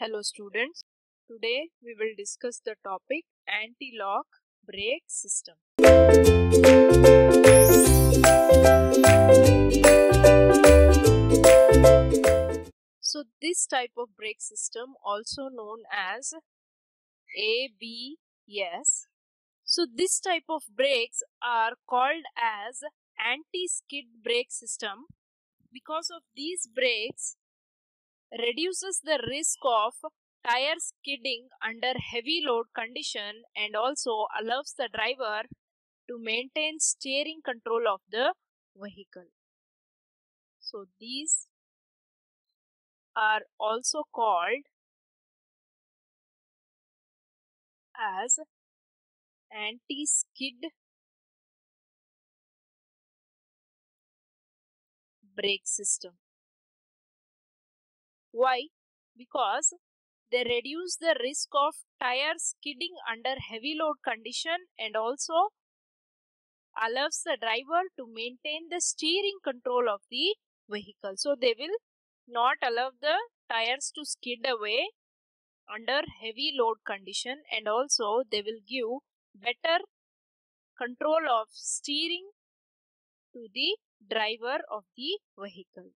Hello students, today we will discuss the topic anti-lock brake system. So this type of brake system also known as ABS. So this type of brakes are called as anti-skid brake system because of these brakes reduces the risk of tire skidding under heavy load condition and also allows the driver to maintain steering control of the vehicle. So these are also called as anti-skid brake system. Why? Because they reduce the risk of tire skidding under heavy load condition and also allows the driver to maintain the steering control of the vehicle. So they will not allow the tires to skid away under heavy load condition and also they will give better control of steering to the driver of the vehicle.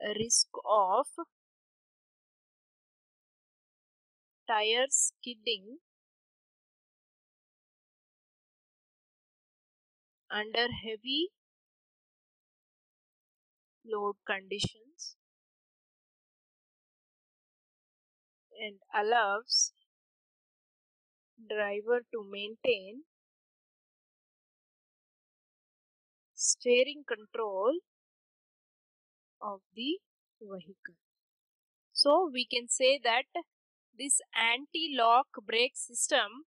Risk of tire skidding under heavy load conditions and allows driver to maintain steering control of the vehicle. So we can say that this anti-lock brake system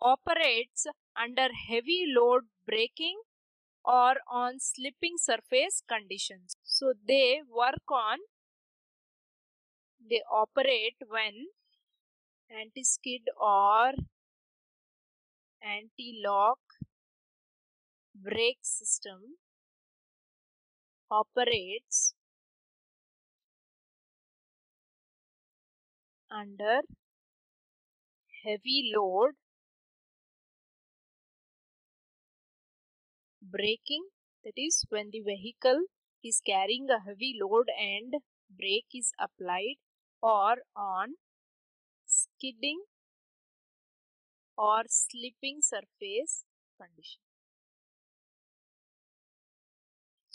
operates under heavy load braking or on slipping surface conditions. So they work on, they operate when anti-skid or anti-lock brake system operates under heavy load braking that is when the vehicle is carrying a heavy load and brake is applied or on skidding or slipping surface condition.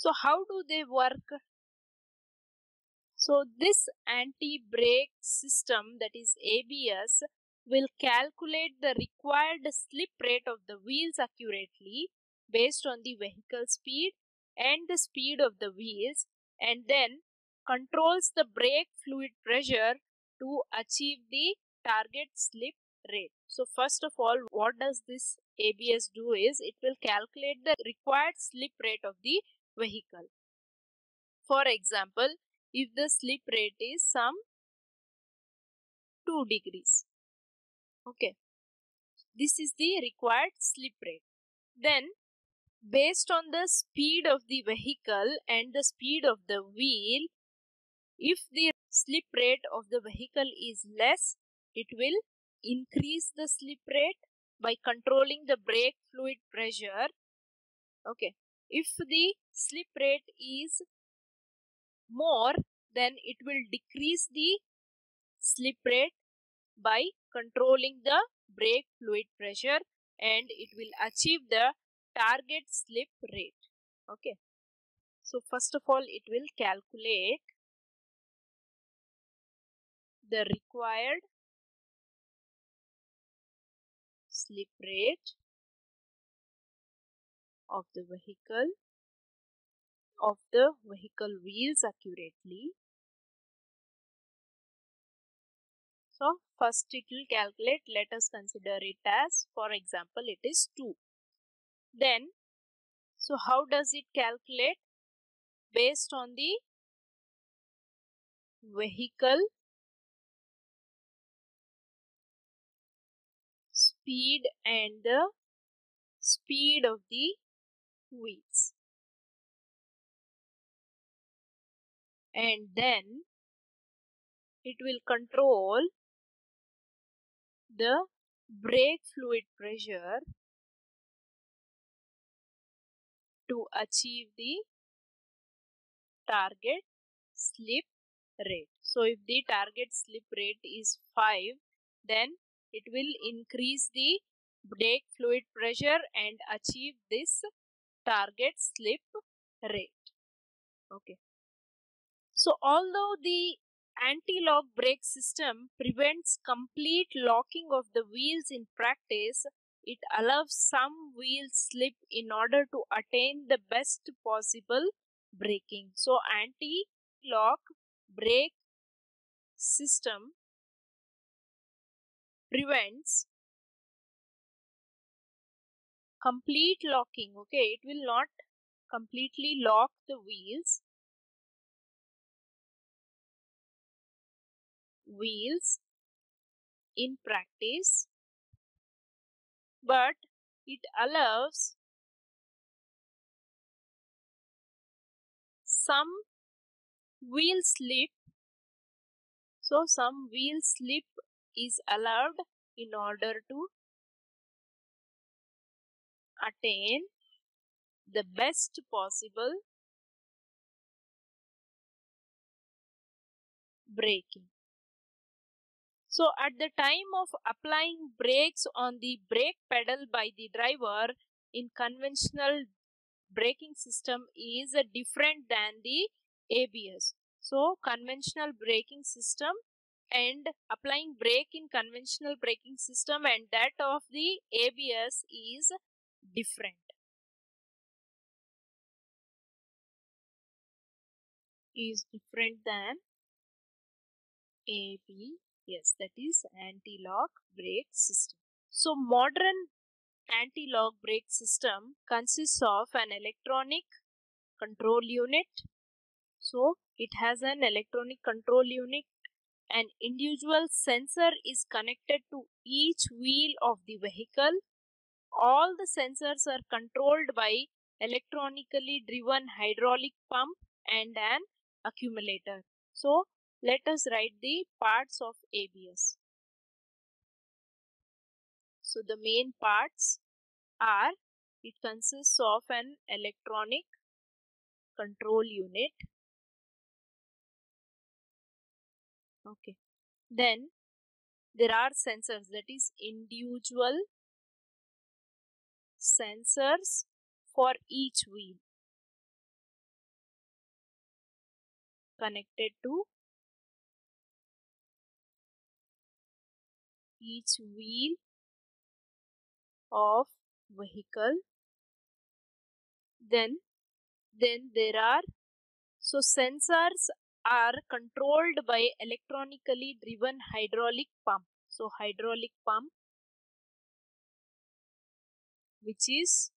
So how do they work? So this anti-brake system that is ABS will calculate the required slip rate of the wheels accurately based on the vehicle speed and the speed of the wheels and then controls the brake fluid pressure to achieve the target slip rate. So first of all what does this ABS do is it will calculate the required slip rate of the vehicle. For example, if the slip rate is some 2 degrees. Okay. This is the required slip rate. Then based on the speed of the vehicle and the speed of the wheel, if the slip rate of the vehicle is less, it will increase the slip rate by controlling the brake fluid pressure. Okay. If the slip rate is more, then it will decrease the slip rate by controlling the brake fluid pressure and it will achieve the target slip rate. Okay. So first of all, it will calculate the required slip rate of the vehicle of the vehicle wheels accurately. So first it will calculate let us consider it as for example it is 2. Then so how does it calculate based on the vehicle speed and the speed of the wheels. and then it will control the brake fluid pressure to achieve the target slip rate. So if the target slip rate is 5 then it will increase the brake fluid pressure and achieve this target slip rate. Okay. So although the anti-lock brake system prevents complete locking of the wheels in practice, it allows some wheel slip in order to attain the best possible braking. So anti-lock brake system prevents complete locking okay? It will not completely lock the wheels. Wheels in practice. But it allows some wheel slip. So some wheel slip is allowed in order to attain the best possible braking so at the time of applying brakes on the brake pedal by the driver in conventional braking system is different than the ABS. So conventional braking system and applying brake in conventional braking system and that of the ABS is different. Is different than AB Yes, that is anti-lock brake system. So modern anti-lock brake system consists of an electronic control unit. So it has an electronic control unit. An individual sensor is connected to each wheel of the vehicle. All the sensors are controlled by electronically driven hydraulic pump and an accumulator. So let us write the parts of ABS. So the main parts are it consists of an electronic control unit. Okay. Then there are sensors that is individual sensors for each wheel connected to each wheel of vehicle. Then then there are so sensors are controlled by electronically driven hydraulic pump. So hydraulic pump which is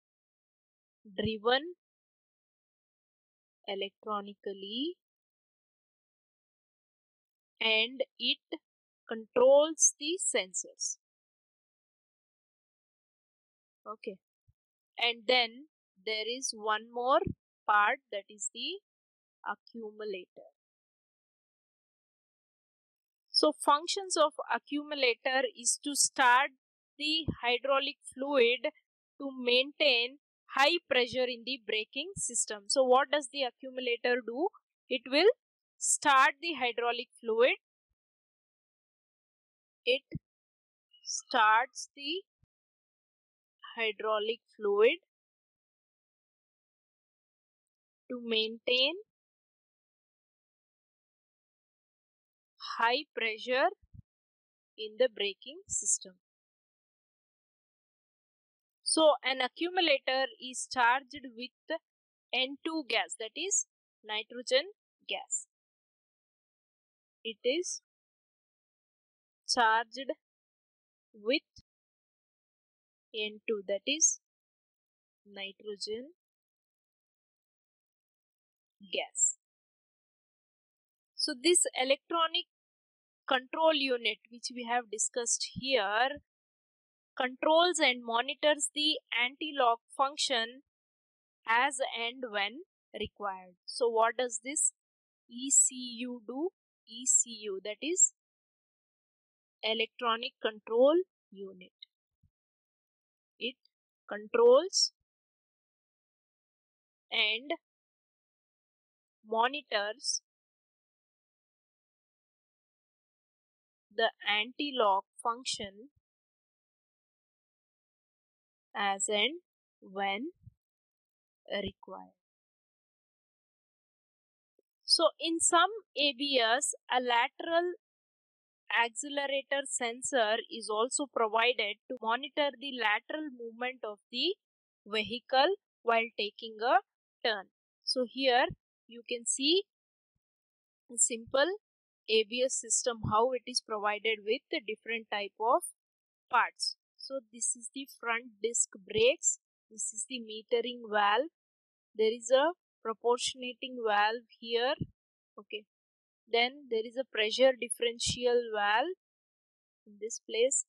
driven electronically and it controls the sensors. Okay. And then there is one more part that is the accumulator. So functions of accumulator is to start the hydraulic fluid to maintain high pressure in the braking system. So what does the accumulator do? It will start the hydraulic fluid. It starts the hydraulic fluid to maintain high pressure in the braking system. So an accumulator is charged with N2 gas that is nitrogen gas. It is charged with N2 that is nitrogen gas. So this electronic control unit which we have discussed here controls and monitors the anti-lock function as and when required. So what does this ECU do ECU that is electronic control unit. It controls and monitors the anti-lock function as and when required. So in some ABS, a lateral accelerator sensor is also provided to monitor the lateral movement of the vehicle while taking a turn. So here you can see a simple ABS system how it is provided with the different type of parts. So this is the front disc brakes. This is the metering valve. There is a proportionating valve here. Okay. Then there is a pressure differential valve in this place.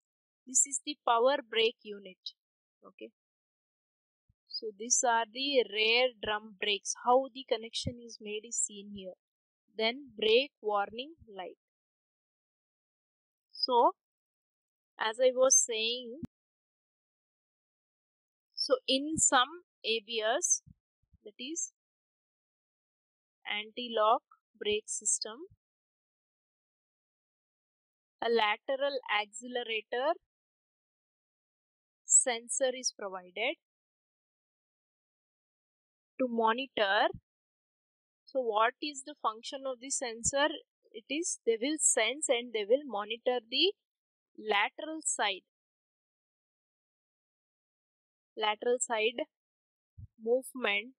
This is the power brake unit. Okay. So these are the rear drum brakes. How the connection is made is seen here. Then brake warning light. So as I was saying, so in some ABS that is anti-lock brake system, a lateral accelerator sensor is provided to monitor. So what is the function of the sensor? It is they will sense and they will monitor the lateral side lateral side movement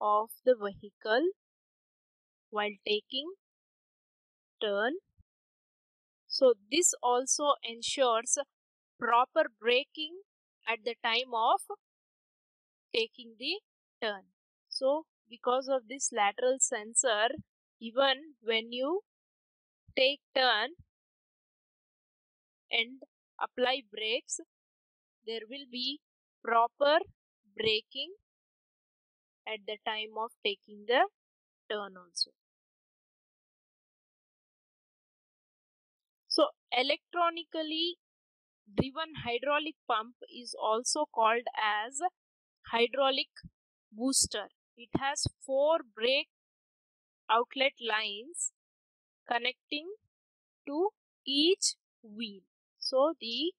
of the vehicle while taking turn so this also ensures proper braking at the time of taking the turn. So because of this lateral sensor, even when you take turn and apply brakes, there will be proper braking at the time of taking the turn also. So electronically driven hydraulic pump is also called as hydraulic booster. It has four brake outlet lines connecting to each wheel. So the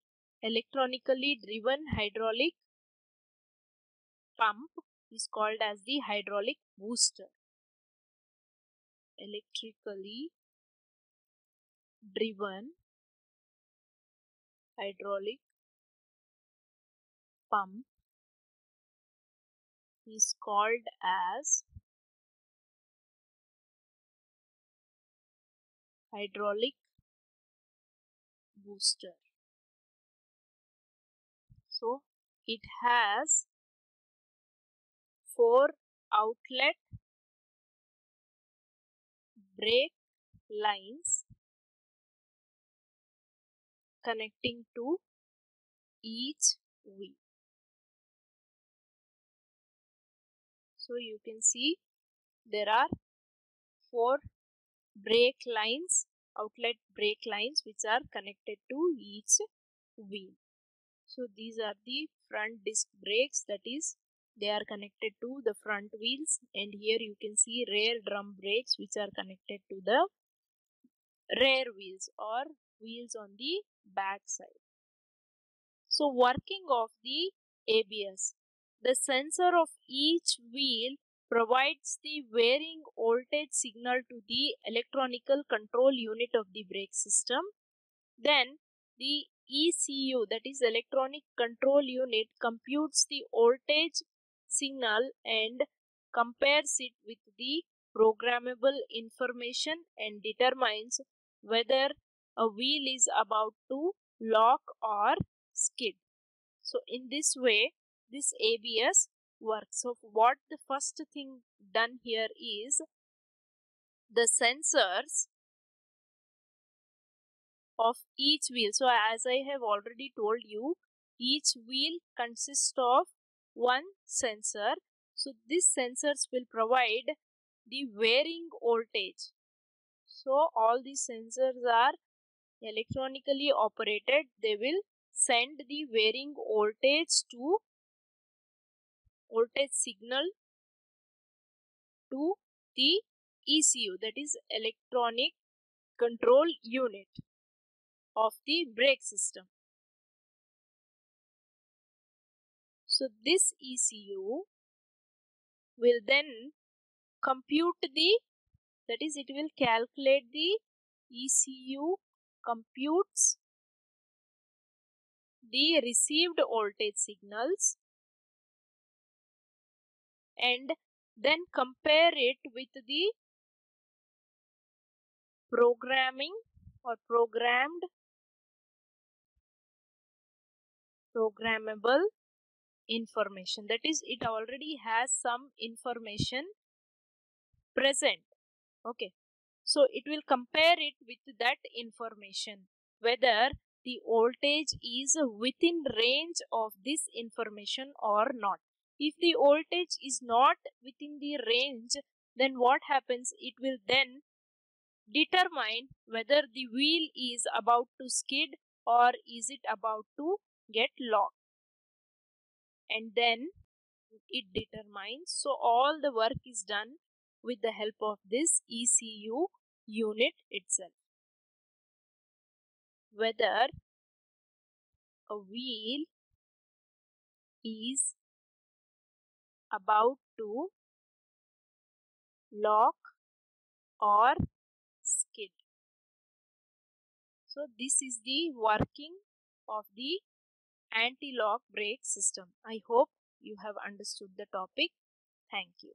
electronically driven hydraulic pump is called as the hydraulic booster. Electrically driven hydraulic pump is called as hydraulic booster. So it has four outlet brake lines connecting to each wheel. So you can see there are four brake lines, outlet brake lines which are connected to each wheel. So these are the front disc brakes that is they are connected to the front wheels and here you can see rear drum brakes which are connected to the rear wheels or wheels on the back side. So working of the ABS. The sensor of each wheel provides the varying voltage signal to the electronical control unit of the brake system. Then the ECU that is electronic control unit computes the voltage signal and compares it with the programmable information and determines whether a wheel is about to lock or skid. So in this way this ABS works. So what the first thing done here is the sensors of each wheel. So as I have already told you, each wheel consists of one sensor. So these sensors will provide the varying voltage. So all these sensors are electronically operated. They will send the varying voltage to voltage signal to the ECU that is electronic control unit of the brake system. So this ECU will then compute the that is it will calculate the ECU computes the received voltage signals and then compare it with the programming or programmed programmable information. That is it already has some information present. Okay. So it will compare it with that information whether the voltage is within range of this information or not. If the voltage is not within the range then what happens? It will then determine whether the wheel is about to skid or is it about to get locked and then it determines. So all the work is done with the help of this ECU unit itself. Whether a wheel is about to lock or skid. So this is the working of the anti-lock brake system. I hope you have understood the topic. Thank you.